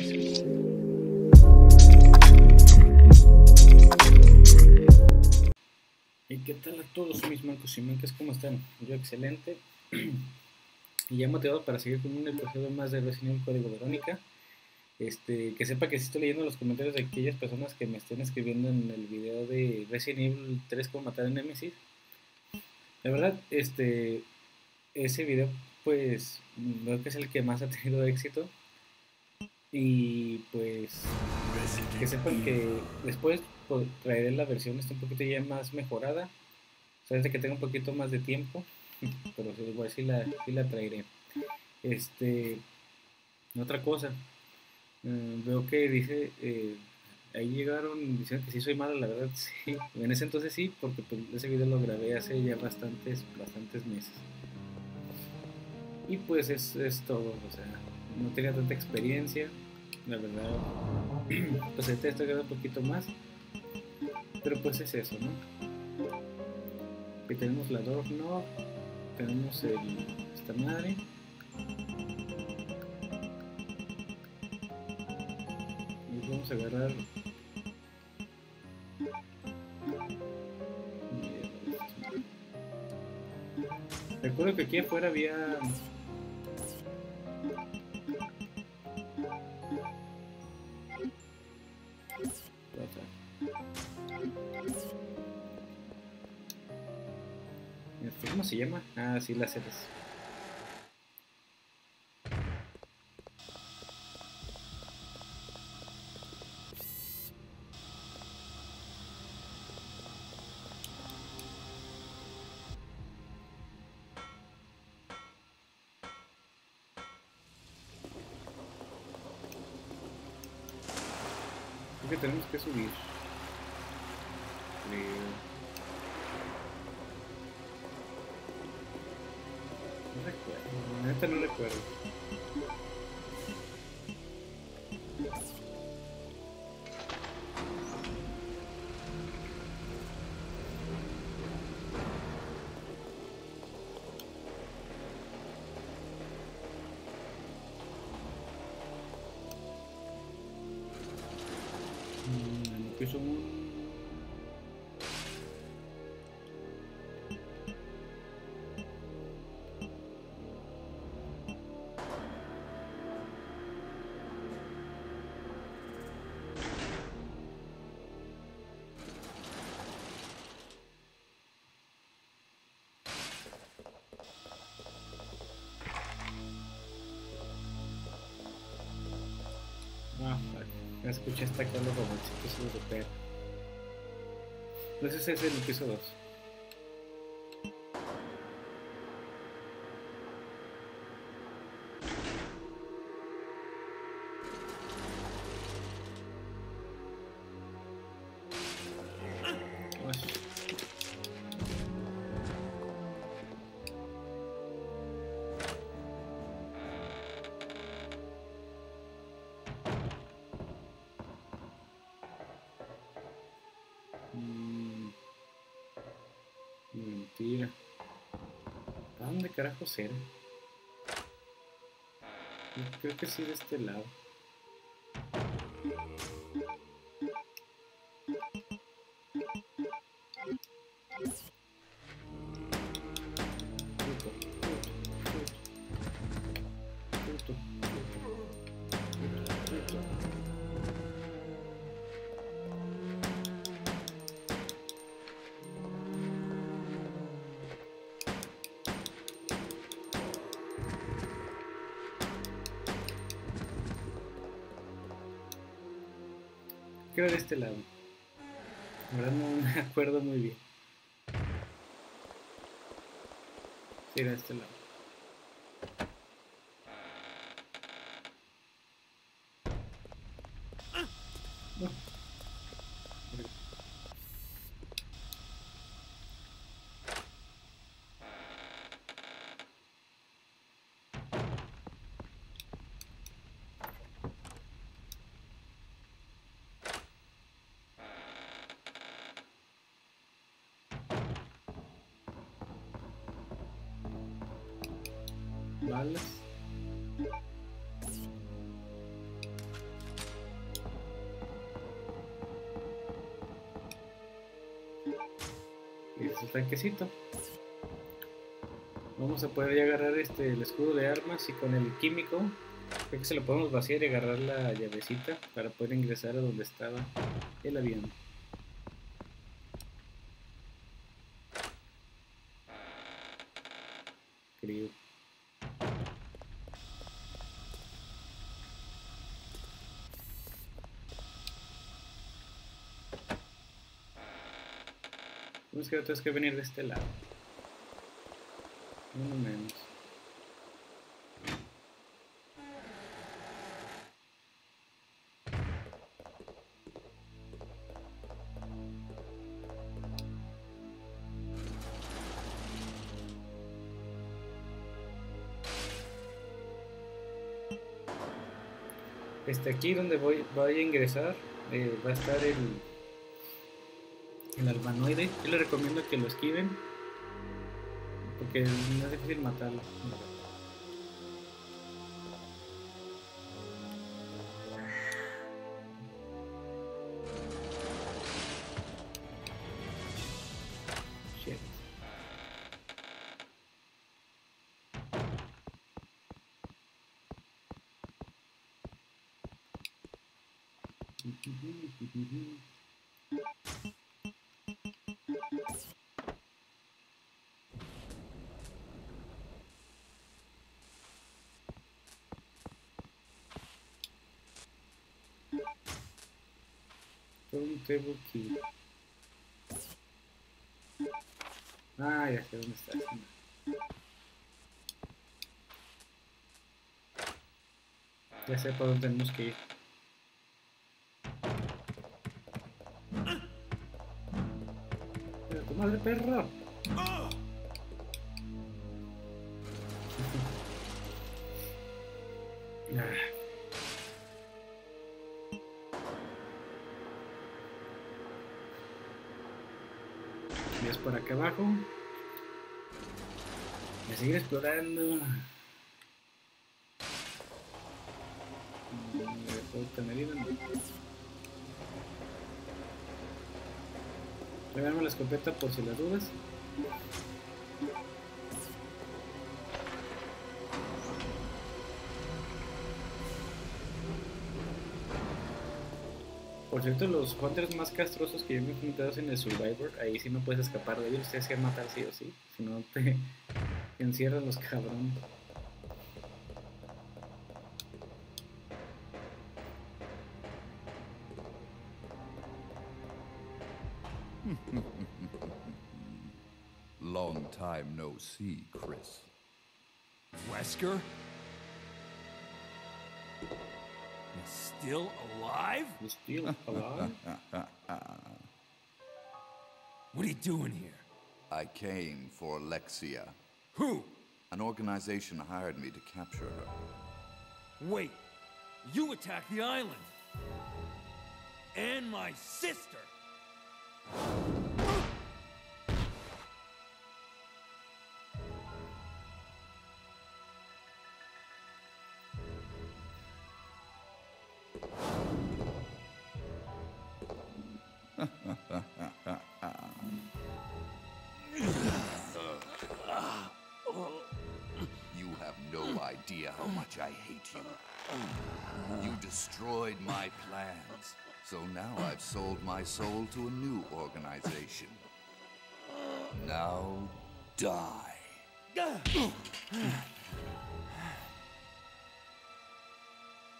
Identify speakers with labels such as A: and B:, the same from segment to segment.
A: ¿Y qué tal a todos mis mancos y mancas? ¿Cómo están? Yo excelente. y ya motivado para seguir con un episodio más de Resident Evil Código Verónica. Este, que sepa que sí estoy leyendo los comentarios de aquellas personas que me estén escribiendo en el video de Resident Evil 3 como matar a Nemesis. La verdad, este, ese video pues veo que es el que más ha tenido éxito. Y pues que sepan que después pues, traeré la versión está un poquito ya más mejorada. Sabes que tengo un poquito más de tiempo, pero igual sí la, sí la traeré. Este, otra cosa, eh, veo que dice, eh, ahí llegaron diciendo que sí soy malo, la verdad sí. En ese entonces sí, porque pues, ese video lo grabé hace ya bastantes, bastantes meses. Y pues es, es todo, o sea, no tenía tanta experiencia, la verdad, pues ahorita estoy un poquito más, pero pues es eso, ¿no? Aquí tenemos la no tenemos el, esta madre. Y vamos a agarrar Recuerdo que aquí afuera había llama? Ah, sí, las series. Que tenemos que subir. Creo. Honestamente no recuerdo. Mm, piso Ya escuché hasta acá los robotcitos europeos. Entonces ese es el piso 2. Creo que sí de este lado. Creo de este lado. Ahora no me acuerdo muy bien. Sí, de este lado. Y su tanquecito. Vamos a poder ya agarrar este, el escudo de armas y con el químico creo que se lo podemos vaciar y agarrar la llavecita para poder ingresar a donde estaba el avión. Tenemos que tenemos que venir de este lado. Uno menos. Este aquí donde voy, voy a ingresar eh, va a estar el, el albanoide. Yo les recomiendo que lo esquiven porque es difícil matarlo. Un table key. Ah, ya sé dónde está. Ya sé por dónde tenemos que ir. ¡Pero tu madre, perro! Abajo. Voy a seguir explorando. Darme la escopeta por si las dudas. Por cierto, los hunters más castrosos que yo me he enfrentado en el Survivor, ahí sí no puedes escapar de ellos, te hacen matar sí o sí, si no te encierran los cabrones.
B: Long time no see, Chris.
C: Wesker? Still alive?
A: You still alive?
C: What are you doing here?
B: I came for Alexia.
C: Who?
B: An organization hired me to capture her.
C: Wait, you attacked the island. And my sister.
B: Idea how much I hate you. You destroyed my plans. So now I've sold my soul to a new organization. Now die.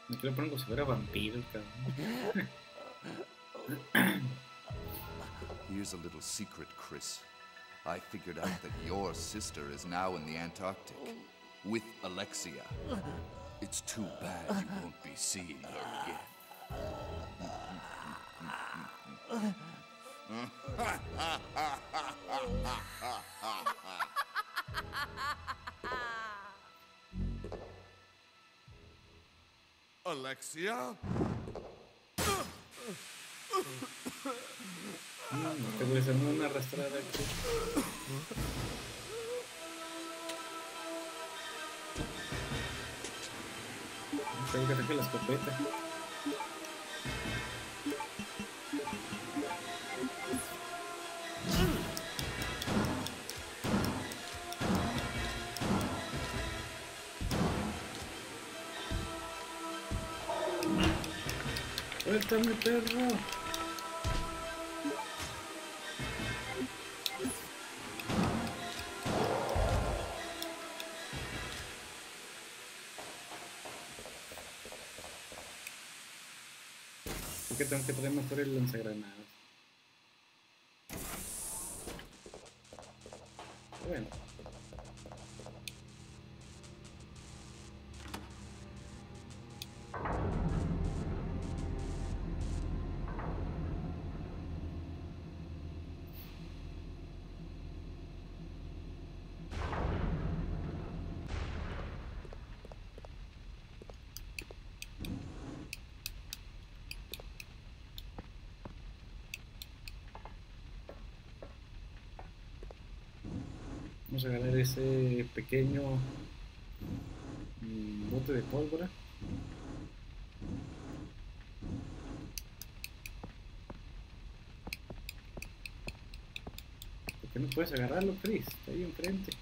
A: Me quiero poner como si fuera vampiro, cabrón.
B: Here's a little secret, Chris. I figured out that your sister is now in the Antarctic with Alexia. It's too bad you won't be seeing her again. Alexia?
A: Mm, te voy a hacer una arrastrada aquí. tengo que traer la escopeta. ¡Suéltame, perro! Que tengo que traer mejor el lanzagranadas. Bueno. Ese pequeño mm, bote de pólvora. ¿Por qué no puedes agarrarlo, Chris? Está ahí enfrente.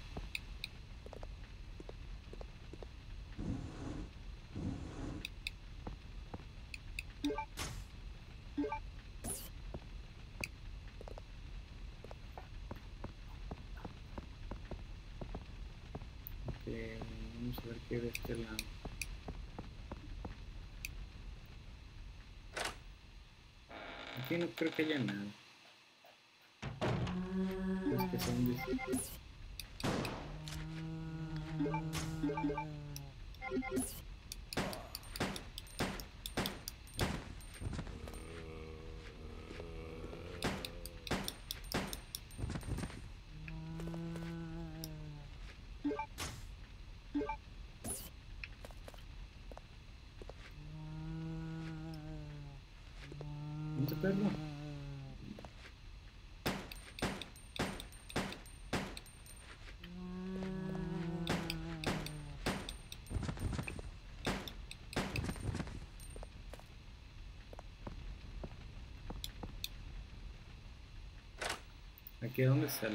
A: Ok, vamos a ver qué de este lado. Aquí no creo que haya nada. Es que zombies. ¿Dónde Aquí dónde sale.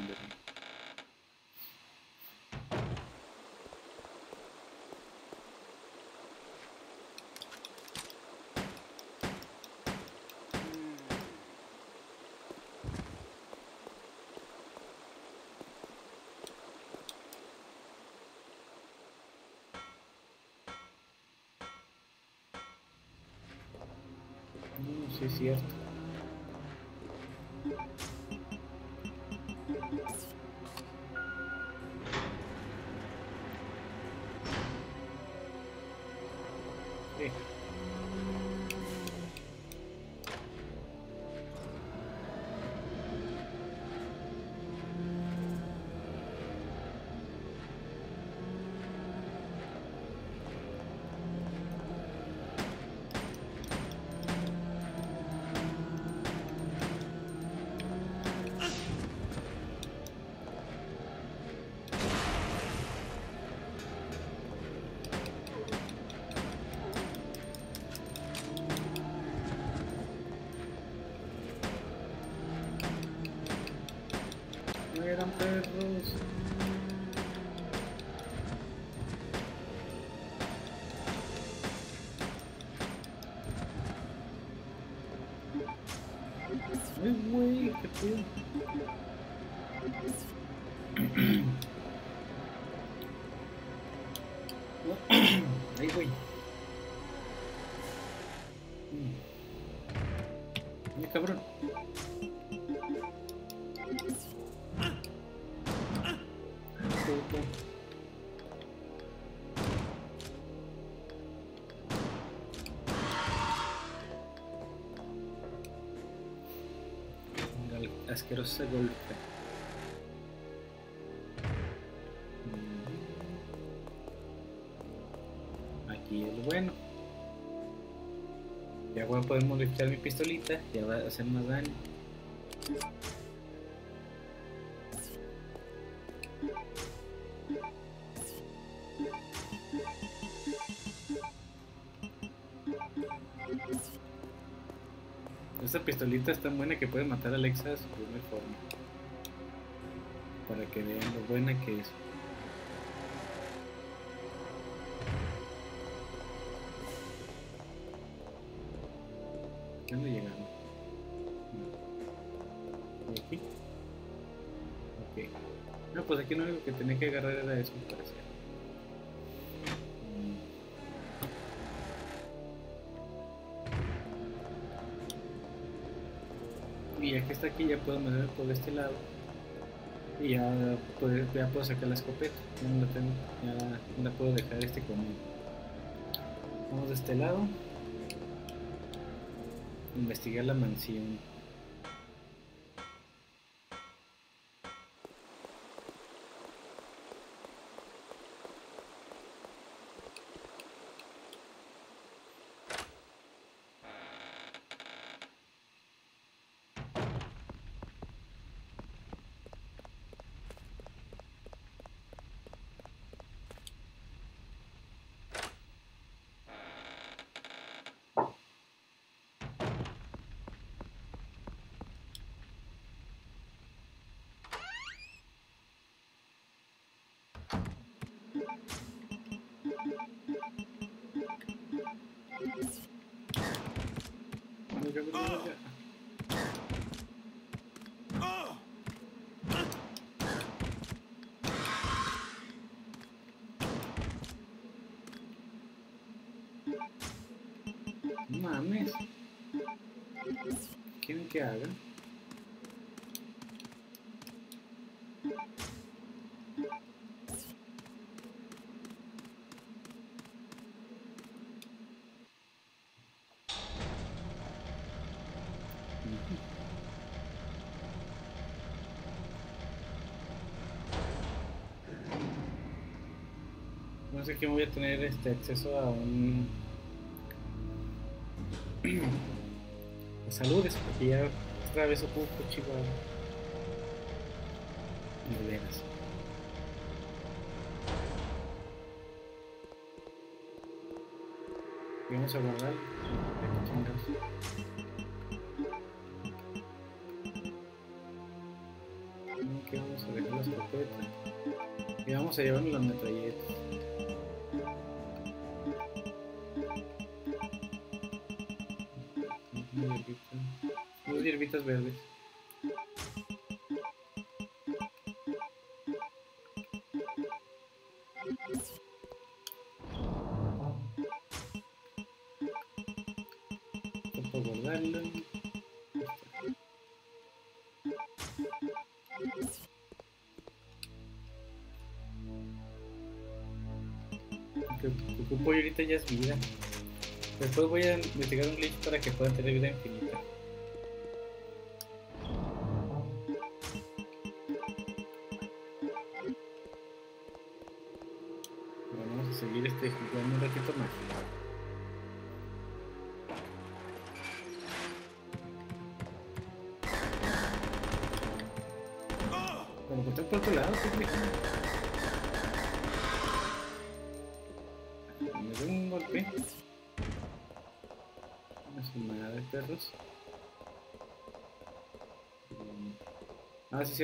A: No, sí es cierto. No eran perros. Ay, güey, qué Asqueroso golpe. Mm. Aquí es bueno. Ya a poder modificar mi pistolita, ya va a hacer más daño. Pistolita es tan buena que puede matar a Alexa de su primer forma. Para que vean lo buena que es. ¿Dónde llegamos? ¿Y aquí? Ok. No, pues aquí lo único que tenía que agarrar era eso, me. Ya que está aquí, ya puedo moverme por este lado. Y ya puedo, ya puedo sacar la escopeta. Ya no la tengo, ya la puedo dejar este conmigo. Vamos de este lado. Investigar la mansión. Mames. ¿Quieren que haga? No sé quién voy a tener este acceso a un saludes porque ya otra vez ocupo chihuahua. De vamos a guardar. Qué vamos a dejar la escopeta y vamos a llevarnos las metralletas Verdes. Que ocupo yo ahorita ya es vida. Después voy a investigar un glitch para que puedan tener vida infinita.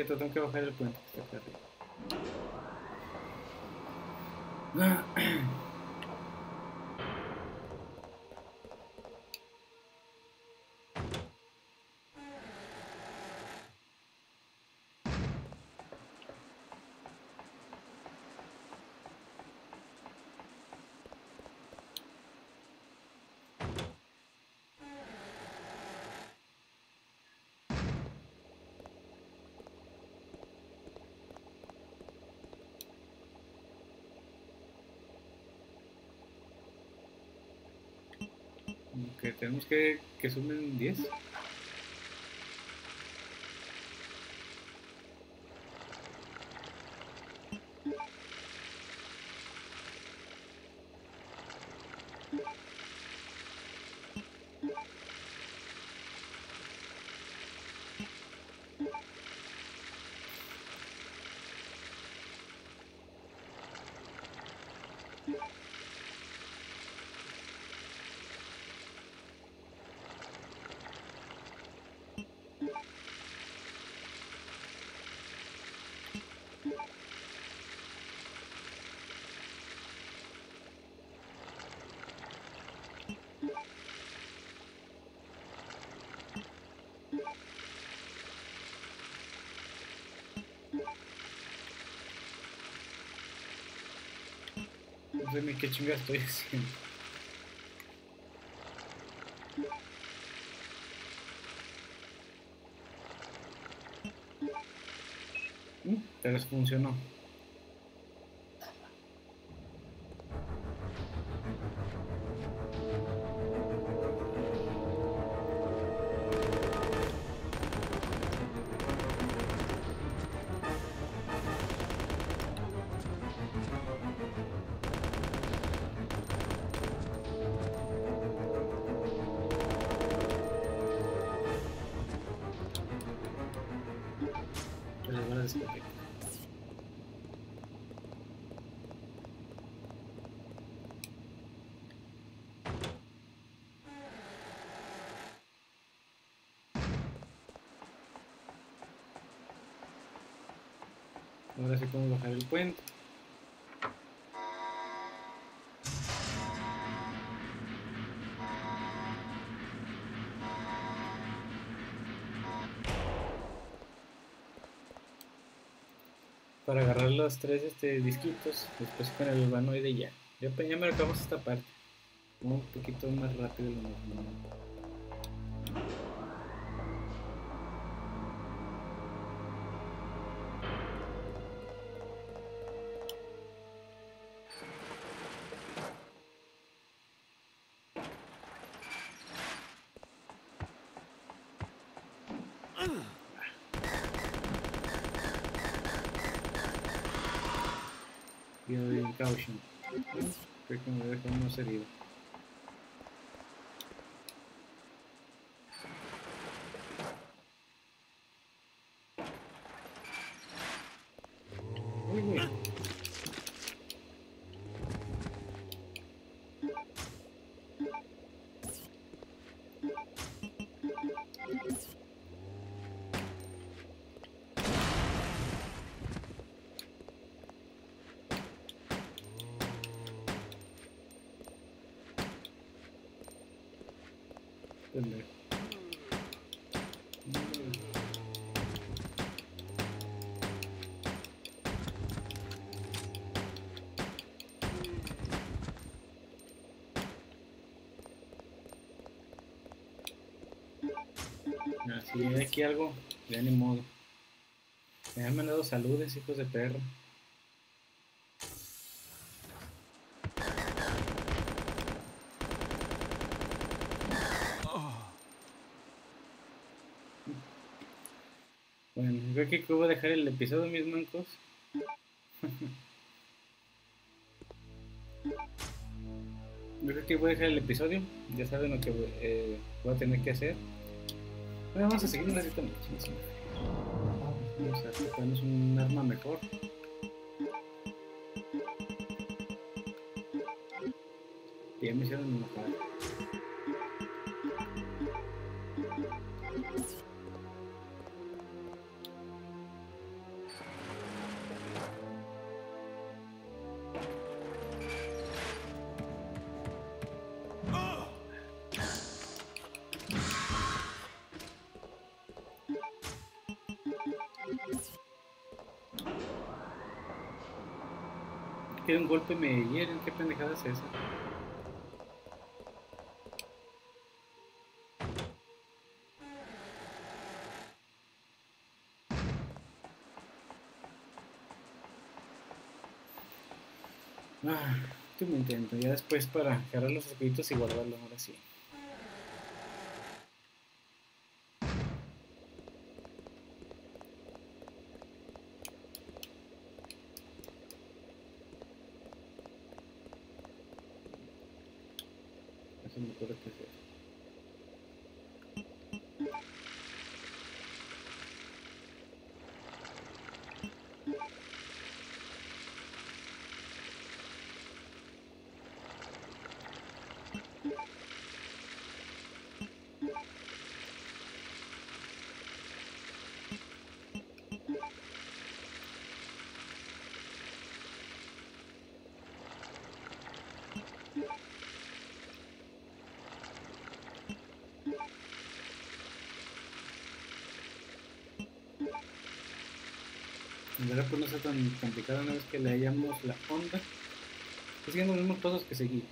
A: Cierto, tengo que bajar el puente que está acá arriba. Ah. Que tenemos que que sumen 10. No sé ni qué chingada estoy haciendo. Mm, Pero funcionó. Ahora sí podemos bajar el puente. Para agarrar los tres este, disquitos, después con el urbanoide ya. Ya, ya me acabamos esta parte. Un poquito más rápido lo normal. Caution. Creo que me. Si hay aquí algo, ya ni modo. Me han mandado saludes, hijos de perro. Bueno, creo que voy a dejar el episodio, mis mancos. Yo creo que voy a dejar el episodio. Ya saben lo que eh, voy a tener que hacer. Bueno, vamos a seguir un ratito más. más o menos. Vamos a comprarnos un arma mejor. Ya me hicieron enojar. Que de un golpe me hieren, qué pendejada es esa. Ah, último intento, ya después para agarrar los escritos y guardarlos ahora sí. En verdad pues no sea tan complicado una vez que le hayamos la onda. Estoy siguiendo los mismos pasos que seguí.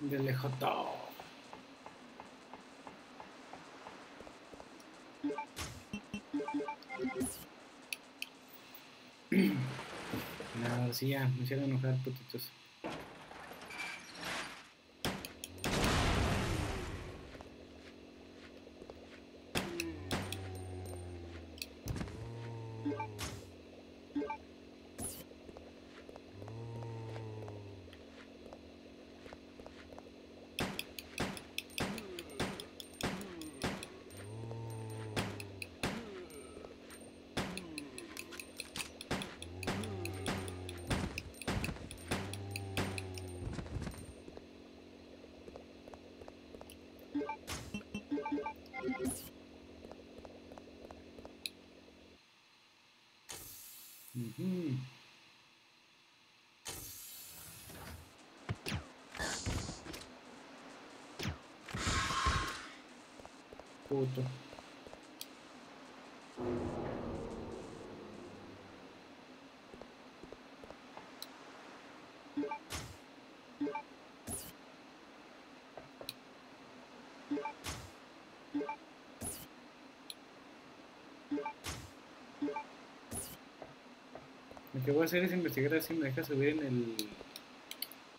A: De lejos todo. Nada, sí, ya, me hicieron enojar, putitos. Lo que voy a hacer es investigar a ver si me deja subir en el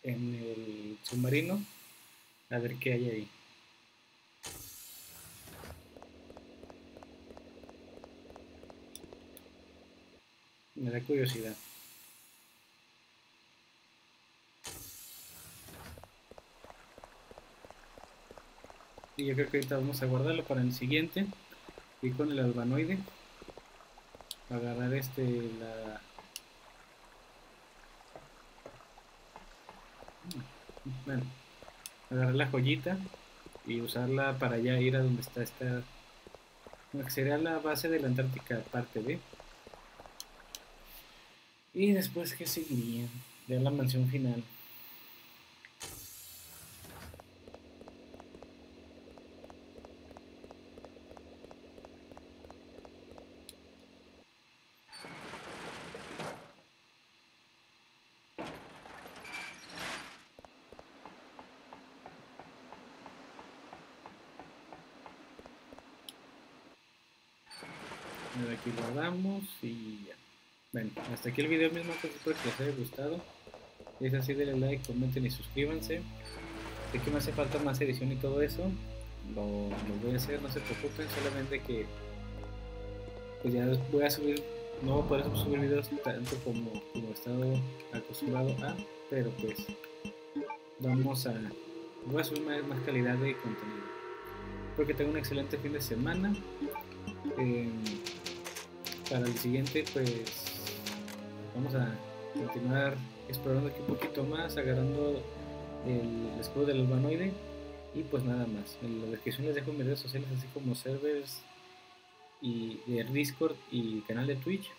A: en el submarino a ver qué hay ahí. Me da Y yo creo que ahorita vamos a guardarlo para el siguiente. Y con el albanoide. Agarrar este la. Bueno, agarrar la joyita y usarla para ya ir a donde está esta. que sería la base de la Antártica, parte B. Y después, ¿qué seguiría? Ya la mansión final. Ahora Aquí lo damos y ya. Bueno, aquí el video mismo, pues espero que les haya gustado. Si es así, denle like, comenten y suscríbanse. Sé que me hace falta más edición y todo eso. Lo, lo voy a hacer, no se preocupen, solamente que pues ya voy a subir, no voy a poder subir videos tanto como, como he estado acostumbrado a, pero pues vamos a, voy a subir más, más calidad de contenido. Espero que tengan un excelente fin de semana. Eh, para el siguiente pues vamos a continuar explorando aquí un poquito más, agarrando el escudo del albanoide y pues nada más. En la descripción les dejo mis redes sociales así como servers y de Discord y canal de Twitch.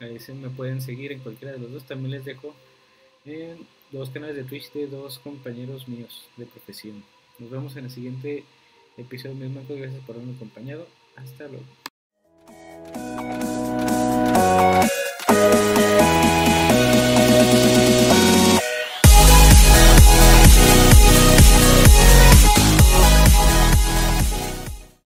A: Ahí se me pueden seguir en cualquiera de los dos. También les dejo en dos canales de Twitch de dos compañeros míos de profesión. Nos vemos en el siguiente episodio mismo. Gracias por haberme acompañado. Hasta luego.